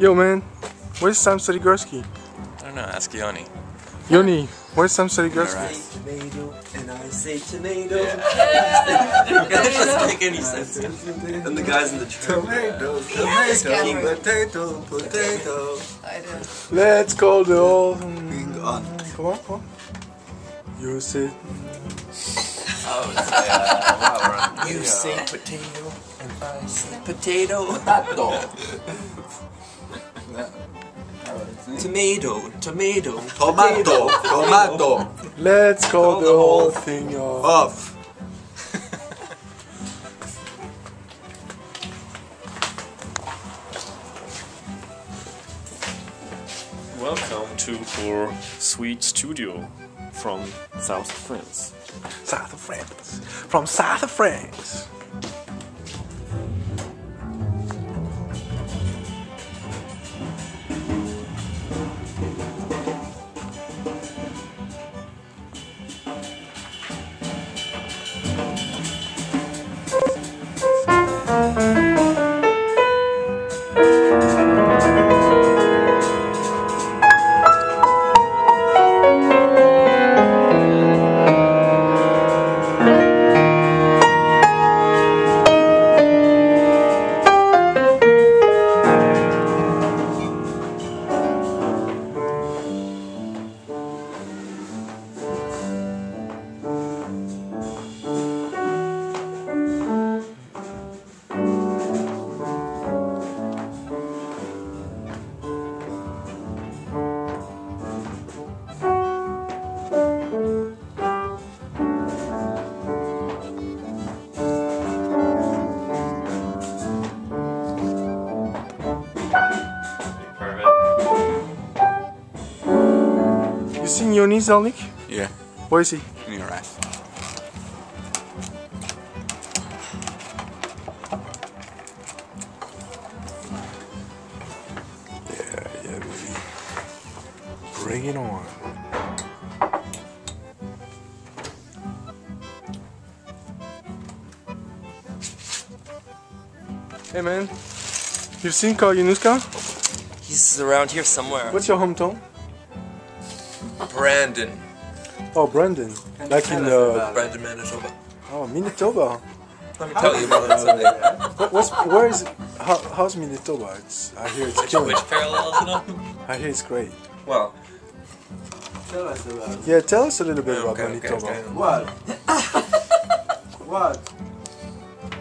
Yo, man, where's Sam Sadigursky? I don't know, ask Yoni. Yoni, where's Sam Sadigursky? Alright. tomato and I say tomato. Tomato. doesn't make any sense. And the guys in the truck. Tomato, tomato, potato, potato. I do. Let's call the old. God. Comment, comment? You say. Oh, it's, uh, wow, on You video. say potato and I say potato. Tomato, tomato, tomato, tomato. Let's call Call the the whole whole thing off. Off. Welcome to our sweet studio from South of France. South of France. From South of France. Seen Yoni Zelnik? Yeah, Where is he? in your ass. Yeah, yeah, baby. Bring it on. Hey man, you've seen Karl Jannuska? He's around here somewhere. What's your hometown? Brandon. Oh, Brandon. Like in uh, Brandon, Manitoba. oh Manitoba. Let me tell you about it someday. What, what's where is how, how's Manitoba? It's I hear it's killing. Which parallels, you know? I hear it's great. Well, tell us about. Yeah, tell us a little bit about okay, okay, Manitoba. okay. What? what?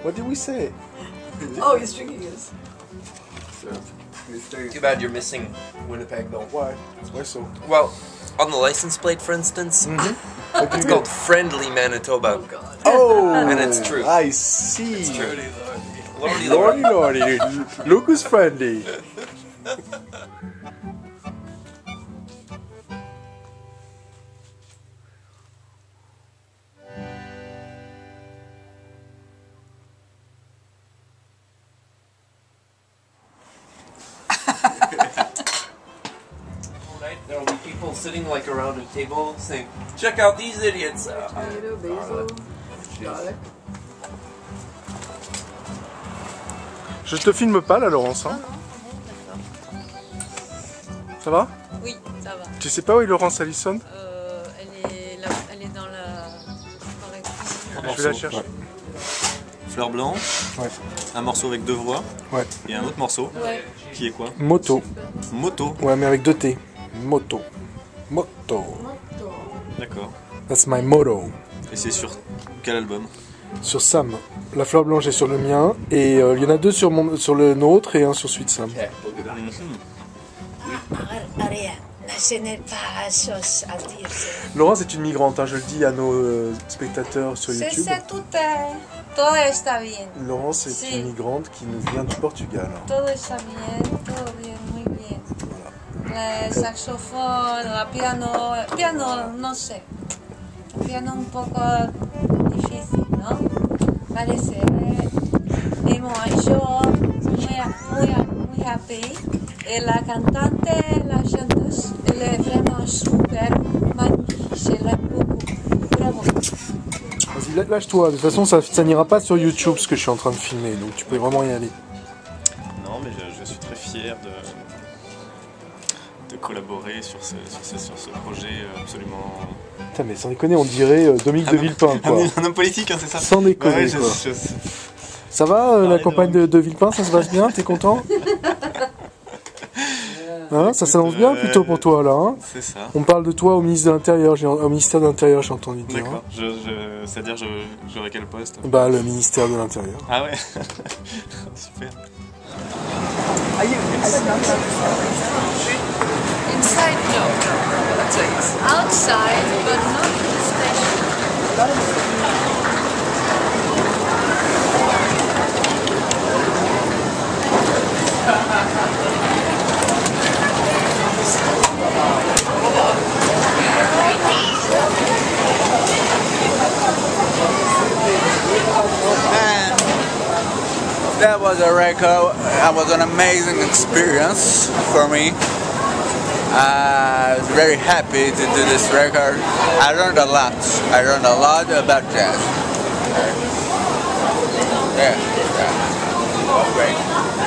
What did we say? Oh, he's drinking his. Too bad you're missing Winnipeg, though. Why? Why so? Well, on the license plate, for instance, mm-hmm. What did it's called? Friendly Manitoba. Oh god. Oh, And it's true. I see. It's true. Lordy, Lordy, lordy. lordy, look who's friendly. people sitting like around a table saying, "Check out these idiots." Uh, Tomato, basil, garlic. Je te filme pas là, Laurence. Hein non, bon, d'accord. Ça va? Oui, ça va. Tu sais pas où est Laurence Allison? Euh, elle, est là, elle est dans la, dans la cuisine. Je vais la chercher. Fleur blanche, Ouais. un morceau avec deux voix, Ouais. et un autre morceau Ouais. qui est quoi? Moto. Moto. Ouais, mais avec deux T. Moto. Moto. D'accord. That's my motto. Et c'est sur quel album Sur Sam. La fleur blanche est sur le mien. Et euh, il y en a deux sur, mon, sur le nôtre et un sur Sweet Sam. Rien, ce n'est pas chose à dire. Laurence est une migrante, hein, je le dis à nos euh, spectateurs sur C'est YouTube. ça, tout, est, todo está bien. Laurence est Si. une migrante qui nous vient du Portugal. Todo está bien, todo bien. Le saxophone, la piano, piano, no sé. Piano un poco difícil, ¿no? Parece. Y moi, yo muy, muy, muy happy. Et la cantante, la chanteuse, elle est vraiment super magnifique. Je l'aime beaucoup. Bravo. Vas-y, lâ- lâche-toi. De toute façon, ça, ça n'ira pas sur YouTube ce que je suis en train de filmer, donc tu peux vraiment y aller. Non, mais je, je suis très fier de collaborer sur ce, sur ce, sur ce projet euh, absolument. Putain, mais sans déconner, on dirait euh, Dominique de Villepin, Un, quoi. un homme politique, hein, c'est ça Sans déconner, Ouais, je- quoi. je- Ça va, euh, la campagne de, de Villepin, ça se passe bien T'es content Hein, Ça s'annonce bien plutôt pour toi, là. Hein C'est ça. on parle de toi au ministre de l'Intérieur, j'ai- au ministère de l'Intérieur, j'ai entendu dire. D'accord. Je, je- C'est-à-dire, je- j'aurai quel poste hein. Bah, le ministère de l'Intérieur. Ah ouais Super. Outside, but not in the station. That was a record. That was an amazing experience for me. I was very happy to do this record. I learned a lot. I learned a lot about jazz. Yeah, yeah.